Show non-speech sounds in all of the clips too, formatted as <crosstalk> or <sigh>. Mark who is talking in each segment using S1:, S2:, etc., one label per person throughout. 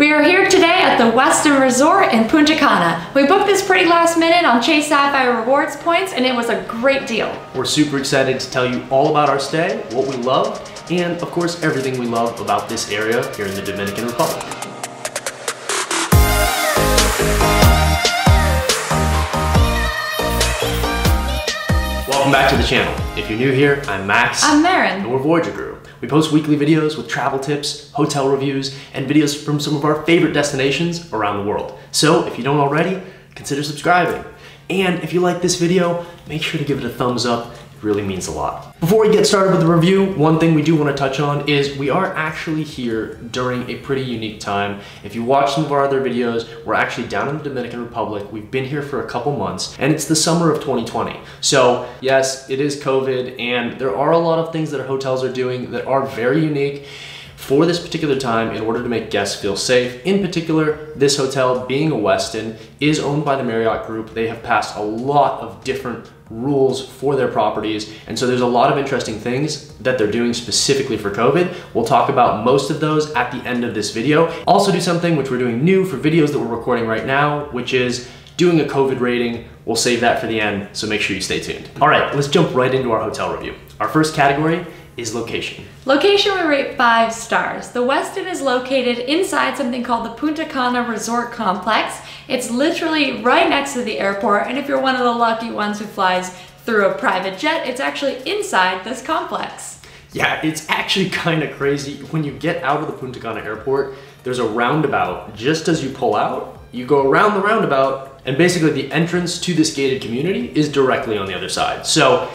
S1: We are here today at the Westin Resort in Punta Cana. We booked this pretty last minute on Chase Sapphire Rewards points and it was a great deal.
S2: We're super excited to tell you all about our stay, what we loved, and of course everything we love about this area here in the Dominican Republic. Welcome back to the channel. If you're new here, I'm Max.
S1: I'm Marin.
S2: And we're Voyager Guru. We post weekly videos with travel tips, hotel reviews, and videos from some of our favorite destinations around the world. So if you don't already, consider subscribing. And if you like this video, make sure to give it a thumbs up really means a lot. Before we get started with the review, one thing we do want to touch on is we are actually here during a pretty unique time. If you watch some of our other videos, we're actually down in the Dominican Republic. We've been here for a couple months and it's the summer of 2020. So yes, it is COVID and there are a lot of things that our hotels are doing that are very unique for this particular time in order to make guests feel safe. In particular, this hotel, being a Westin, is owned by the Marriott Group. They have passed a lot of different rules for their properties. And so there's a lot of interesting things that they're doing specifically for COVID. We'll talk about most of those at the end of this video. Also do something which we're doing new for videos that we're recording right now, which is doing a COVID rating. We'll save that for the end, so make sure you stay tuned. All right, let's jump right into our hotel review. Our first category is location.
S1: Location we rate five stars. The Westin is located inside something called the Punta Cana Resort Complex. It's literally right next to the airport, and if you're one of the lucky ones who flies through a private jet, it's actually inside this complex.
S2: Yeah, it's actually <laughs> kind of crazy. When you get out of the Punta Cana airport, there's a roundabout just as you pull out. You go around the roundabout, and basically the entrance to this gated community is directly on the other side. So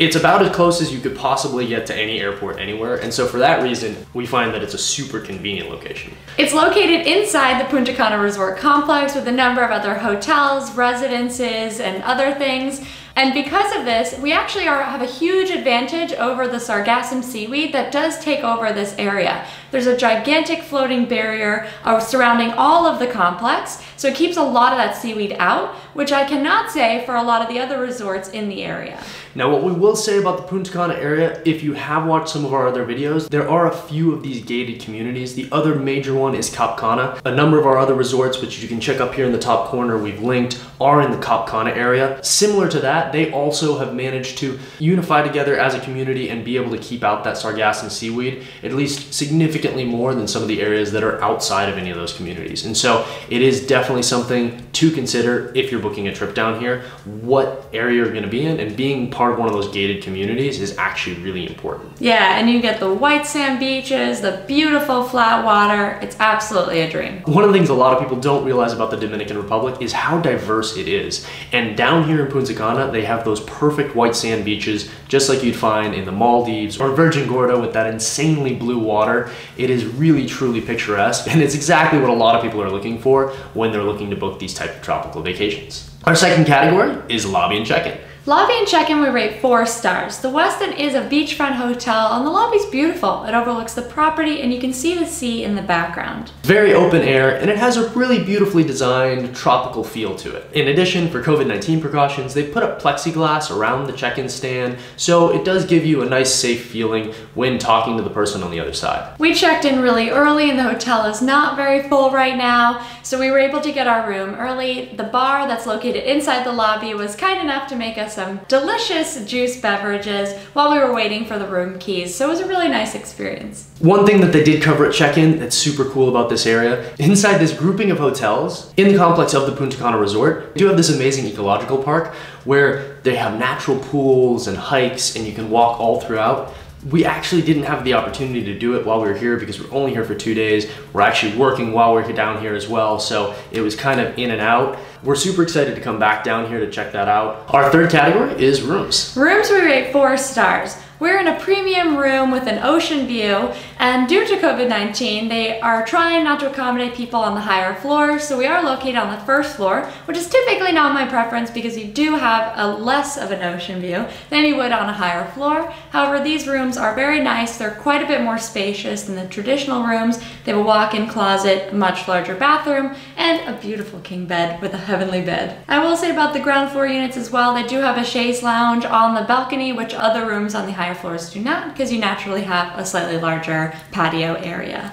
S2: it's about as close as you could possibly get to any airport anywhere. And so for that reason, we find that it's a super convenient location.
S1: It's located inside the Punta Cana Resort Complex with a number of other hotels, residences, and other things. And because of this, we actually are, have a huge advantage over the sargassum seaweed that does take over this area. There's a gigantic floating barrier uh, surrounding all of the complex, so it keeps a lot of that seaweed out, which I cannot say for a lot of the other resorts in the area.
S2: Now what we will say about the Punta Cana area, if you have watched some of our other videos, there are a few of these gated communities. The other major one is Cap Cana. A number of our other resorts, which you can check up here in the top corner, we've linked, are in the Cap Cana area. Similar to that, they also have managed to unify together as a community and be able to keep out that sargassum seaweed, at least significantly more than some of the areas that are outside of any of those communities. And so it is definitely something to consider if you're booking a trip down here, what area you're gonna be in, and being part of one of those gated communities is actually really important.
S1: Yeah, and you get the white sand beaches, the beautiful flat water. It's absolutely a dream.
S2: One of the things a lot of people don't realize about the Dominican Republic is how diverse it is. And down here in Punta Cana, they have those perfect white sand beaches, just like you'd find in the Maldives or Virgin Gorda with that insanely blue water. It is really, truly picturesque, and it's exactly what a lot of people are looking for when they're looking to book these type of tropical vacations. Our second category is lobby and check-in.
S1: Lobby and check-in we rate four stars. The Westin is a beachfront hotel and the lobby's beautiful. It overlooks the property and you can see the sea in the background.
S2: Very open air and it has a really beautifully designed tropical feel to it. In addition, for COVID-19 precautions, they put up plexiglass around the check-in stand so it does give you a nice safe feeling when talking to the person on the other side.
S1: We checked in really early and the hotel is not very full right now, so we were able to get our room early. The bar that's located inside the lobby was kind enough to make us some delicious juice beverages while we were waiting for the room keys. So it was a really nice experience.
S2: One thing that they did cover at check-in that's super cool about this area, inside this grouping of hotels in the complex of the Punta Cana Resort, they do have this amazing ecological park where they have natural pools and hikes and you can walk all throughout we actually didn't have the opportunity to do it while we were here because we're only here for two days. We're actually working while we're down here as well, so it was kind of in and out. We're super excited to come back down here to check that out. Our third category is rooms.
S1: Rooms we rate four stars. We're in a premium room with an ocean view, and due to COVID-19, they are trying not to accommodate people on the higher floors, so we are located on the first floor, which is typically not my preference because you do have a less of an ocean view than you would on a higher floor. However, these rooms are very nice. They're quite a bit more spacious than the traditional rooms. They have a walk-in closet, a much larger bathroom, and a beautiful king bed with a heavenly bed. I will say about the ground floor units as well, they do have a chaise lounge on the balcony, which other rooms on the higher floors do not because you naturally have a slightly larger patio area.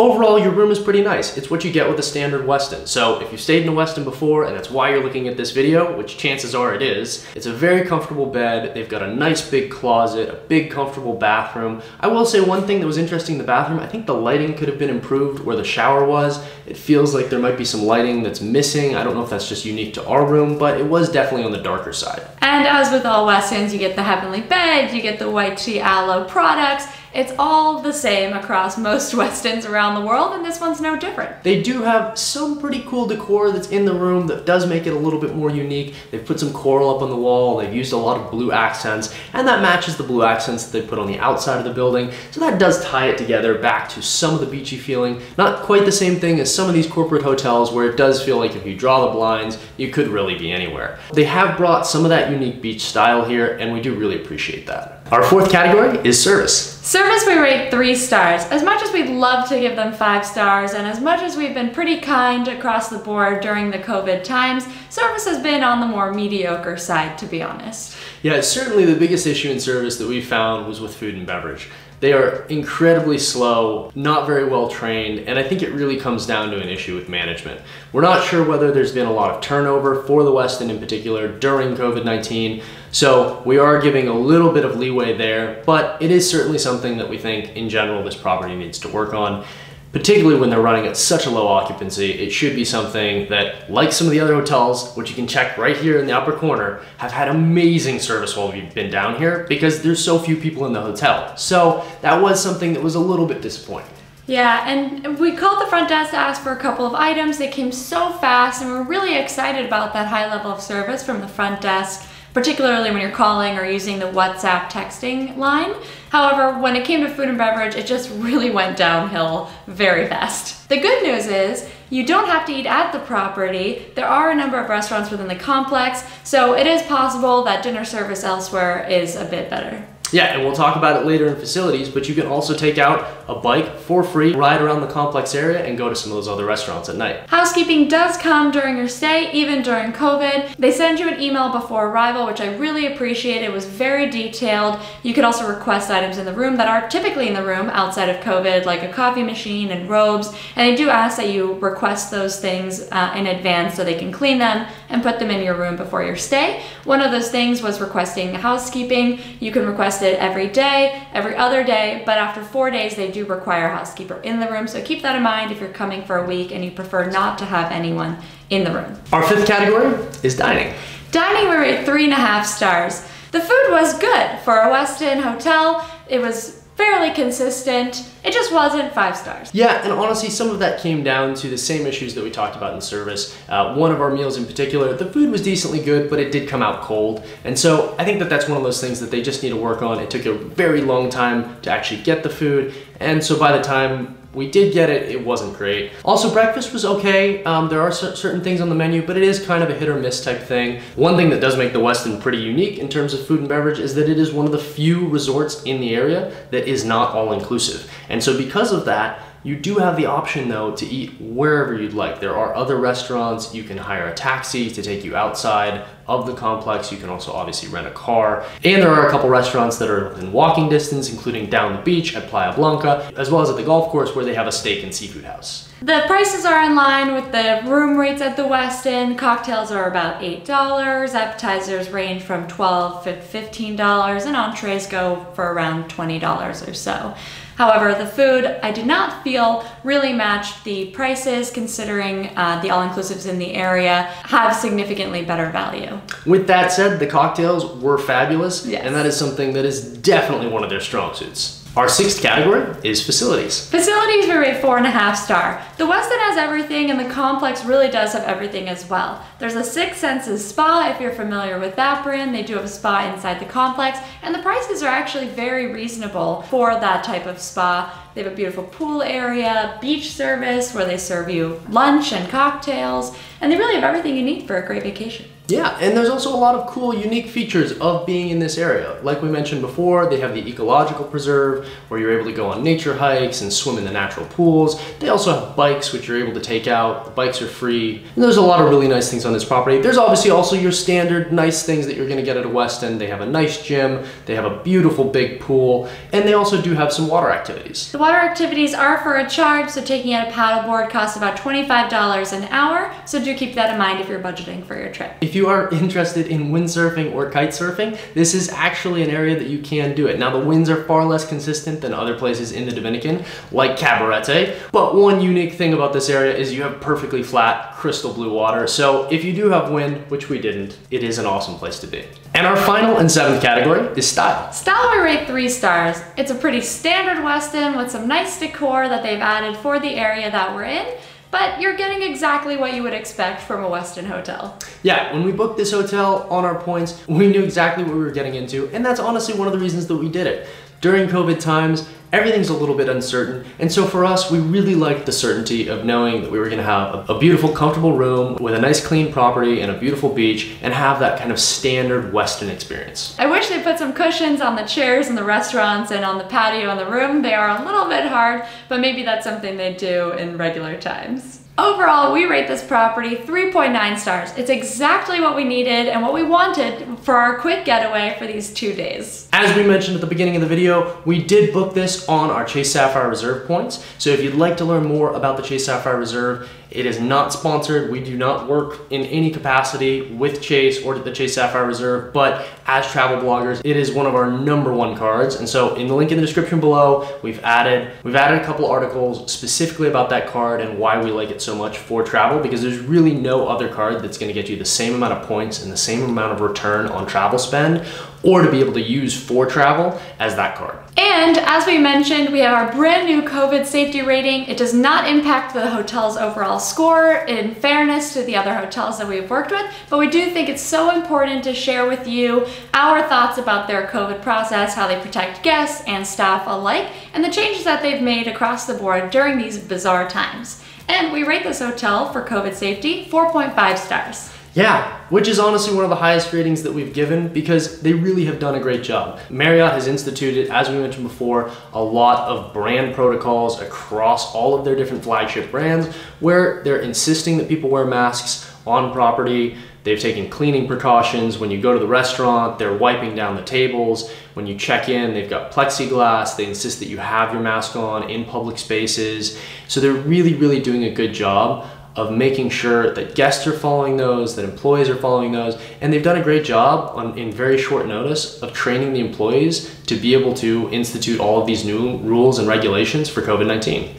S2: Overall, your room is pretty nice. It's what you get with a standard Westin. So if you've stayed in a Westin before and that's why you're looking at this video, which chances are it is, it's a very comfortable bed. They've got a nice big closet, a big comfortable bathroom. I will say one thing that was interesting in the bathroom, I think the lighting could have been improved where the shower was. It feels like there might be some lighting that's missing. I don't know if that's just unique to our room, but it was definitely on the darker side.
S1: And as with all Westins, you get the heavenly bed, you get the White Tea Aloe products, it's all the same across most <laughs> Westins around the world, and this one's no different.
S2: They do have some pretty cool decor that's in the room that does make it a little bit more unique. They've put some coral up on the wall, they've used a lot of blue accents, and that matches the blue accents that they put on the outside of the building, so that does tie it together back to some of the beachy feeling. Not quite the same thing as some of these corporate hotels where it does feel like if you draw the blinds, you could really be anywhere. They have brought some of that unique beach style here, and we do really appreciate that. Our fourth category is service.
S1: Service we rate three stars. As much as we'd love to give them five stars and as much as we've been pretty kind across the board during the COVID times, service has been on the more mediocre side to be honest.
S2: Yeah, certainly the biggest issue in service that we found was with food and beverage. They are incredibly slow, not very well trained, and I think it really comes down to an issue with management. We're not sure whether there's been a lot of turnover for the Westin in particular during COVID-19, so we are giving a little bit of leeway there, but it is certainly something that we think in general this property needs to work on particularly when they're running at such a low occupancy, it should be something that, like some of the other hotels, which you can check right here in the upper corner, have had amazing service while we've been down here because there's so few people in the hotel. So that was something that was a little bit disappointing.
S1: Yeah, and we called the front desk to ask for a couple of items. They came so fast, and we're really excited about that high level of service from the front desk particularly when you're calling or using the WhatsApp texting line. However, when it came to food and beverage, it just really went downhill very fast. The good news is you don't have to eat at the property. There are a number of restaurants within the complex, so it is possible that dinner service elsewhere is a bit better.
S2: Yeah, and we'll talk about it later in facilities, but you can also take out a bike for free, ride around the complex area, and go to some of those other restaurants at night.
S1: Housekeeping does come during your stay, even during COVID. They send you an email before arrival, which I really appreciate. It was very detailed. You could also request items in the room that are typically in the room outside of COVID, like a coffee machine and robes, and they do ask that you request those things uh, in advance so they can clean them and put them in your room before your stay. One of those things was requesting housekeeping. You can request it every day, every other day, but after four days, they do require a housekeeper in the room. So keep that in mind if you're coming for a week and you prefer not to have anyone in the room.
S2: Our fifth category is dining.
S1: Dining, we rate three and a half stars. The food was good for a Westin hotel. It was fairly consistent. It just wasn't five stars.
S2: Yeah, and honestly, some of that came down to the same issues that we talked about in service. Uh, one of our meals in particular, the food was decently good, but it did come out cold. And so I think that that's one of those things that they just need to work on. It took a very long time to actually get the food. And so by the time we did get it, it wasn't great. Also, breakfast was okay. Um, there are certain things on the menu, but it is kind of a hit or miss type thing. One thing that does make the Westin pretty unique in terms of food and beverage is that it is one of the few resorts in the area that is not all inclusive. And so because of that, you do have the option though to eat wherever you'd like. There are other restaurants, you can hire a taxi to take you outside of the complex. You can also obviously rent a car. And there are a couple restaurants that are within walking distance, including down the beach at Playa Blanca, as well as at the golf course where they have a steak and seafood house.
S1: The prices are in line with the room rates at the Westin. Cocktails are about $8. Appetizers range from 12 to $15 and entrees go for around $20 or so. However, the food I did not feel really matched the prices considering uh, the all-inclusives in the area have significantly better value.
S2: With that said, the cocktails were fabulous yes. and that is something that is definitely one of their strong suits. Our sixth category is facilities.
S1: Facilities we rate four and a half star. The Westin has everything and the complex really does have everything as well. There's a Six Senses spa if you're familiar with that brand. They do have a spa inside the complex and the prices are actually very reasonable for that type of spa. They have a beautiful pool area, beach service where they serve you lunch and cocktails, and they really have everything you need for a great vacation.
S2: Yeah, and there's also a lot of cool, unique features of being in this area. Like we mentioned before, they have the ecological preserve where you're able to go on nature hikes and swim in the natural pools. They also have bikes which you're able to take out. The bikes are free. And there's a lot of really nice things on this property. There's obviously also your standard nice things that you're gonna get at a Westin. They have a nice gym, they have a beautiful big pool, and they also do have some water activities.
S1: The water activities are for a charge, so taking out a paddleboard costs about $25 an hour, so do keep that in mind if you're budgeting for your trip.
S2: If you are interested in windsurfing or kite surfing, this is actually an area that you can do it. Now the winds are far less consistent than other places in the Dominican, like Cabarete, but one unique thing about this area is you have perfectly flat, crystal blue water, so if you do have wind, which we didn't, it is an awesome place to be. And our final and seventh category is style.
S1: Style we rate three stars. It's a pretty standard Westin with some nice decor that they've added for the area that we're in, but you're getting exactly what you would expect from a Westin hotel.
S2: Yeah, when we booked this hotel on our points, we knew exactly what we were getting into, and that's honestly one of the reasons that we did it. During COVID times, everything's a little bit uncertain, and so for us, we really liked the certainty of knowing that we were gonna have a, beautiful, comfortable room with a nice clean property and a beautiful beach, and have that kind of standard Westin experience.
S1: I wish they put some cushions on the chairs in the restaurants and on the patio in the room. They are a little bit hard, but maybe that's something they do in regular times. Overall, we rate this property 3.9 stars. It's exactly what we needed and what we wanted for our quick getaway for these two days.
S2: As we mentioned at the beginning of the video, we did book this on our Chase Sapphire Reserve points. So if you'd like to learn more about the Chase Sapphire Reserve, it is not sponsored. We do not work in any capacity with Chase or the Chase Sapphire Reserve, but as travel bloggers, it is one of our number one cards. And so in the link in the description below, we've added we've added a couple articles specifically about that card and why we like it so much for travel because there's really no other card that's going to get you the same amount of points and the same amount of return on travel spend or to be able to use for travel as that card.
S1: And as we mentioned, we have our brand new COVID safety rating. It does not impact the hotel's overall score in fairness to the other hotels that we've worked with, but we do think it's so important to share with you our thoughts about their COVID process, how they protect guests and staff alike, and the changes that they've made across the board during these bizarre times. And we rate this hotel for COVID safety 4.5 stars.
S2: Yeah, which is honestly one of the highest ratings that we've given because they really have done a great job. Marriott has instituted, as we mentioned before, a lot of brand protocols across all of their different flagship brands where they're insisting that people wear masks on property. They've taken cleaning precautions. When you go to the restaurant, they're wiping down the tables. When you check in, they've got plexiglass. They insist that you have your mask on in public spaces. So they're really, really doing a good job of making sure that guests are following those, that employees are following those, and they've done a great job on, in very short notice of training the employees to be able to institute all of these new rules and regulations for COVID-19.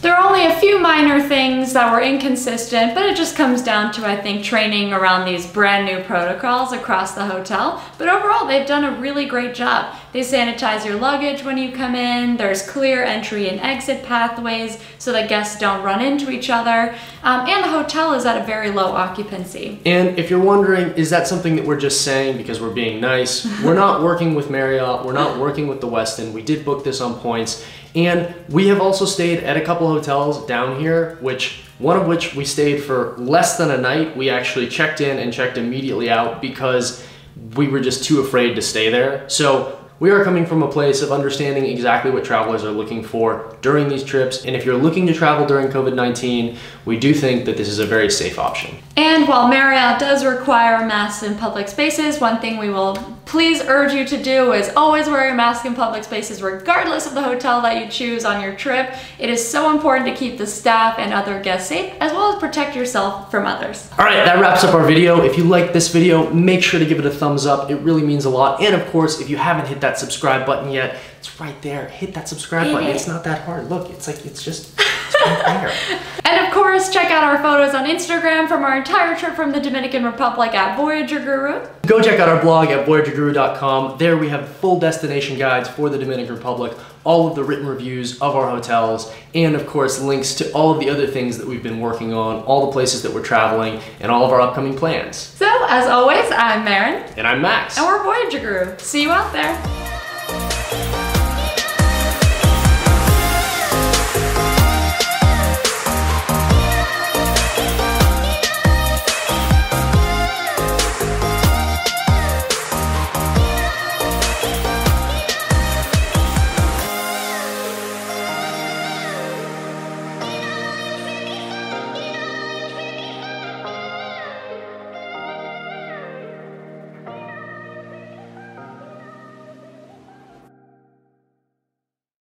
S1: There are only a few minor things that were inconsistent, but it just comes down to, I think, training around these brand new protocols across the hotel. But overall, they've done a really great job. They sanitize your luggage when you come in, there's clear entry and exit pathways so that guests don't run into each other, um, and the hotel is at a very low occupancy.
S2: And if you're wondering, is that something that we're just saying because we're being nice? <laughs> we're not working with Marriott, we're not working with the Westin, we did book this on points, and we have also stayed at a couple hotels down here, which one of which we stayed for less than a night. We actually checked in and checked immediately out because we were just too afraid to stay there. So we are coming from a place of understanding exactly what travelers are looking for during these trips. And if you're looking to travel during COVID-19, we do think that this is a very safe option.
S1: And while Marriott does require masks in public spaces, one thing we will please urge you to do is always wear your mask in public spaces regardless of the hotel that you choose on your trip. It is so important to keep the staff and other guests safe as well as protect yourself from others.
S2: All right, that wraps up our video. If you like this video, make sure to give it a thumbs up. It really means a lot. And of course, if you haven't hit that subscribe button yet, it's right there. Hit that subscribe button. It's not that hard. Look, it's like, it's just, it's right there. <laughs>
S1: And of course, check out our photos on Instagram from our entire trip from the Dominican Republic at Voyager Guru.
S2: Go check out our blog at voyagerguru.com. There we have full destination guides for the Dominican Republic, all of the written reviews of our hotels, and of course links to all of the other things that we've been working on, all the places that we're traveling, and all of our upcoming plans.
S1: So, as always, I'm Marin.
S2: And I'm Max.
S1: And we're Voyager Guru. See you out there.